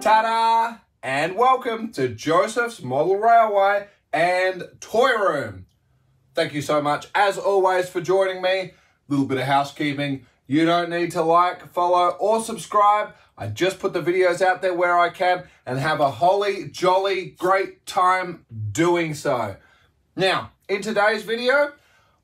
Ta-da! And welcome to Josef's Model Railway and Toy Room. Thank you so much, as always, for joining me. A little bit of housekeeping. You don't need to like, follow, or subscribe. I just put the videos out there where I can and have a holly jolly great time doing so. Now, in today's video,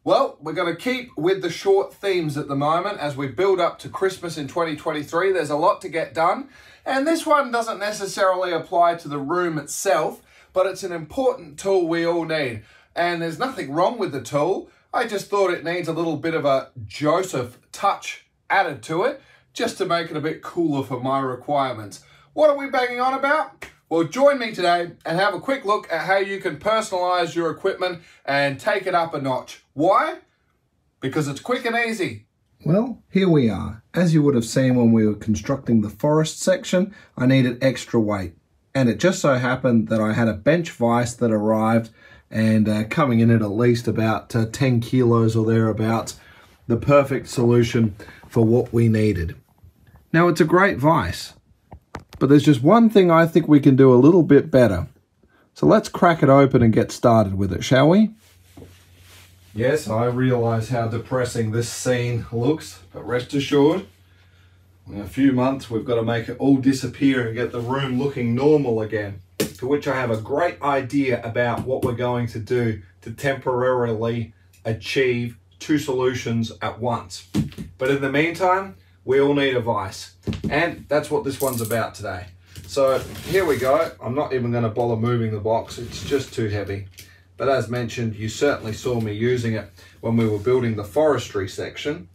well, we're going to keep with the short themes at the moment as we build up to Christmas in 2023. There's a lot to get done, and this one doesn't necessarily apply to the room itself, but it's an important tool we all need. And there's nothing wrong with the tool. I just thought it needs a little bit of a Josef touch added to it, just to make it a bit cooler for my requirements. What are we banging on about? Well, join me today and have a quick look at how you can personalize your equipment and take it up a notch. Why? Because it's quick and easy. Well, here we are. As you would have seen when we were constructing the forest section, I needed extra weight. And it just so happened that I had a bench vise that arrived and uh, coming in at at least about uh, 10 kilos or thereabouts, the perfect solution for what we needed. Now, it's a great vise. But there's just one thing I think we can do a little bit better. So let's crack it open and get started with it, shall we? Yes, I realise how depressing this scene looks, but rest assured, in a few months we've got to make it all disappear and get the room looking normal again. To which I have a great idea about what we're going to do to temporarily achieve two solutions at once. But in the meantime, we all need a vice. And that's what this one's about today. So here we go. I'm not even going to bother moving the box. It's just too heavy. But as mentioned, you certainly saw me using it when we were building the forestry section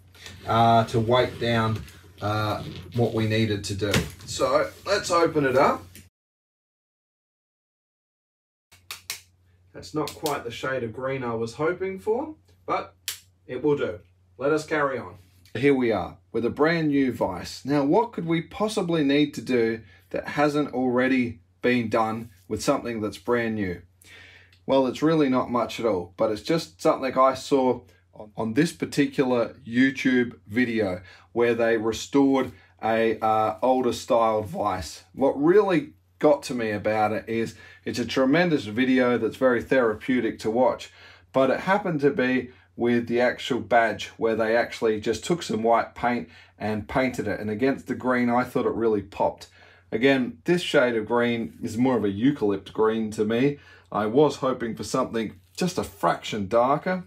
uh, to weight down uh, what we needed to do. So let's open it up. That's not quite the shade of green I was hoping for, but it will do. Let us carry on. Here we are with a brand new vise. Now, what could we possibly need to do that hasn't already been done with something that's brand new? Well, it's really not much at all, but it's just something I saw on this particular YouTube video where they restored a uh, older style vise. What really got to me about it is it's a tremendous video that's very therapeutic to watch, but it happened to be with the actual badge where they actually just took some white paint and painted it and against the green I thought it really popped. Again this shade of green is more of a eucalypt green to me. I was hoping for something just a fraction darker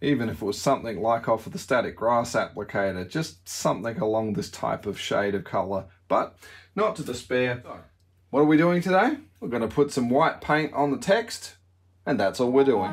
even if it was something like off of the static grass applicator just something along this type of shade of color but not to despair. What are we doing today? We're going to put some white paint on the text and that's all we're doing.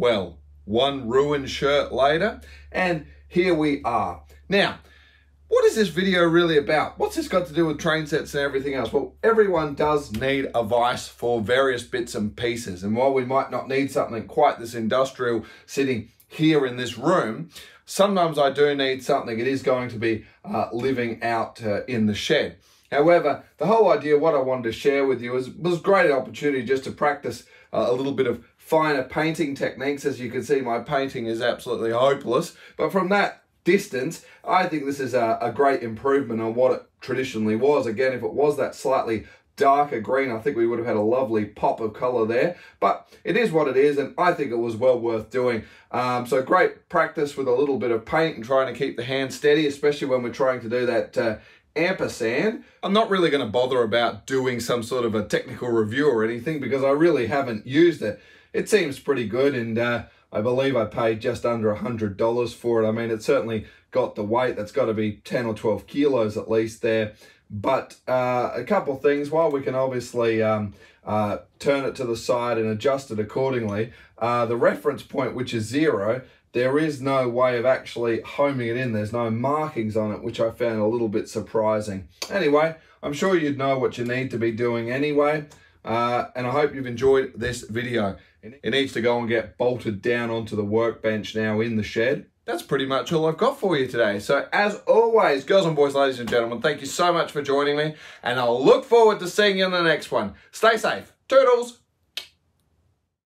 Well, one ruined shirt later, and here we are. Now, what is this video really about? What's this got to do with train sets and everything else? Well, everyone does need a vice for various bits and pieces. And while we might not need something quite this industrial sitting here in this room, sometimes I do need something. It is going to be uh, living out uh, in the shed. However, the whole idea, what I wanted to share with you was, was a great opportunity just to practice uh, a little bit of finer painting techniques. As you can see, my painting is absolutely hopeless. But from that distance, I think this is a, a great improvement on what it traditionally was. Again, if it was that slightly darker green, I think we would have had a lovely pop of colour there. But it is what it is, and I think it was well worth doing. Um, so great practice with a little bit of paint and trying to keep the hand steady, especially when we're trying to do that uh, ampersand. I'm not really going to bother about doing some sort of a technical review or anything because I really haven't used it. It seems pretty good and uh, I believe I paid just under a $100 for it. I mean, it certainly got the weight. That's got to be 10 or 12 kilos at least there. But uh, a couple things, while we can obviously um, uh, turn it to the side and adjust it accordingly, uh, the reference point, which is zero, there is no way of actually homing it in. There's no markings on it, which I found a little bit surprising. Anyway, I'm sure you'd know what you need to be doing anyway. Uh, and I hope you've enjoyed this video. It needs to go and get bolted down onto the workbench now in the shed. That's pretty much all I've got for you today. So as always, girls and boys, ladies and gentlemen, thank you so much for joining me. And I'll look forward to seeing you in the next one. Stay safe. Toodles.